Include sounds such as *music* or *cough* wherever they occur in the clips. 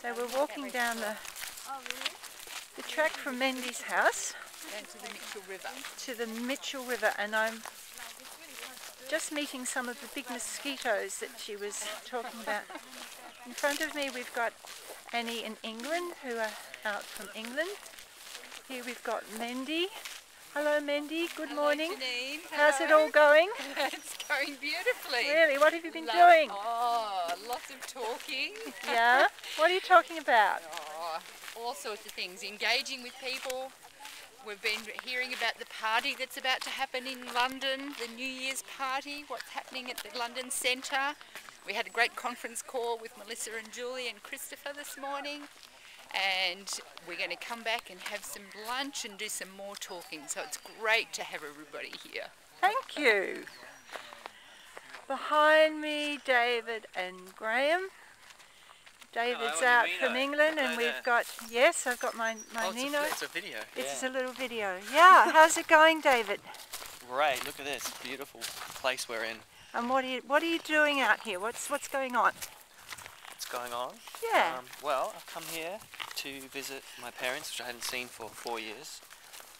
So we're walking down the, the track from Mendy's house to the Mitchell River. to the Mitchell River and I'm just meeting some of the big mosquitoes that she was talking about. In front of me we've got Annie in England who are out from England. Here we've got Mendy. Hello Mendy, good morning. Jeanine, How's it all going? *laughs* it's going beautifully. Really, what have you been Love- doing? Oh, lots of talking. *laughs* Yeah? What are you talking about? Oh, all sorts of things. Engaging with people. We've been hearing about the party that's about to happen in London, the New Year's party, what's happening at the London Centre. We had a great conference call with Melissa and Julie and Christopher this morning. And we're going to come back and have some lunch and do some more talking. So it's great to have everybody here. Thank you. Behind me, David and Graham. David's and out from England, and we've got yes, I've got my my Oh, it's, Nino. a, it's a video. It's yeah. a little video. Yeah, *laughs* how's it going, David? Great. Look at this beautiful place we're in. And what are you what are you doing out here? What's what's going on? What's going on? Yeah. Um, well, I've come here to visit my parents, which I hadn't seen for four years.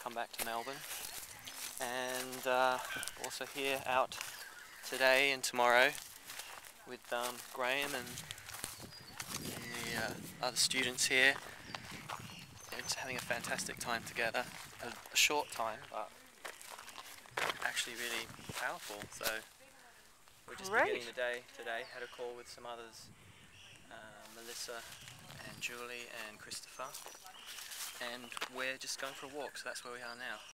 Come back to Melbourne, and uh, also here out today and tomorrow with um, Graham and, the uh, other students here. It's having a fantastic time together. A, a short time, but actually really powerful. So we're just Great. beginning the day today. Had a call with some others, uh, Melissa and Julie and Christopher, and we're just going for a walk. So that's where we are now.